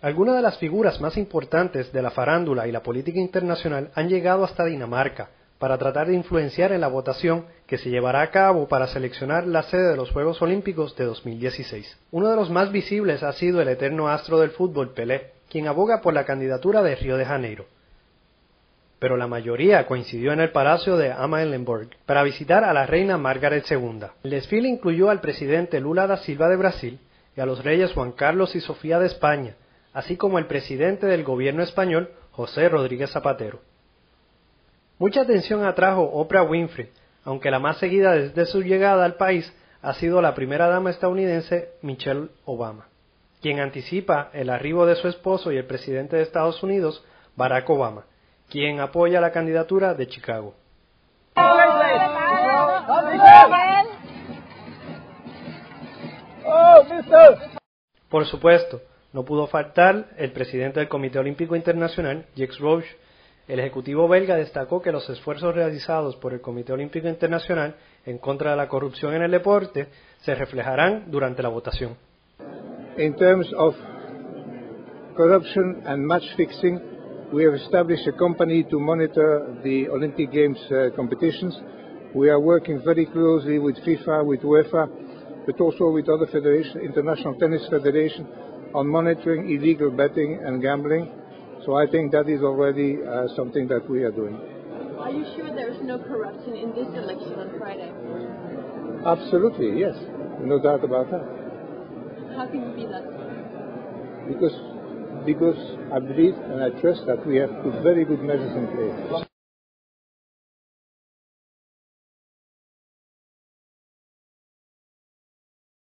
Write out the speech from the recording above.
Algunas de las figuras más importantes de la farándula y la política internacional han llegado hasta Dinamarca para tratar de influenciar en la votación que se llevará a cabo para seleccionar la sede de los Juegos Olímpicos de 2016. Uno de los más visibles ha sido el eterno astro del fútbol Pelé, quien aboga por la candidatura de Río de Janeiro. Pero la mayoría coincidió en el Palacio de Amalienborg para visitar a la reina Margaret II. El desfile incluyó al presidente Lula da Silva de Brasil y a los reyes Juan Carlos y Sofía de España, así como el presidente del gobierno español, José Rodríguez Zapatero. Mucha atención atrajo Oprah Winfrey, aunque la más seguida desde su llegada al país ha sido la primera dama estadounidense Michelle Obama, quien anticipa el arribo de su esposo y el presidente de Estados Unidos, Barack Obama, quien apoya la candidatura de Chicago. Por supuesto, no pudo faltar el presidente del Comité Olímpico Internacional, Jacques Roche. El ejecutivo belga destacó que los esfuerzos realizados por el Comité Olímpico Internacional en contra de la corrupción en el deporte se reflejarán durante la votación. In terms of corruption and match fixing, we have established a company to monitor the Olympic Games uh, competitions. We are working very closely with FIFA, with UEFA, but also with other federations, International Tennis Federation, on monitoring illegal betting and gambling. So I think that is already uh, something that we are doing. Are you sure there is no corruption in this election on Friday? Absolutely, yes. No doubt about that. How can you be that? Because, because I believe and I trust that we have put very good measures in place.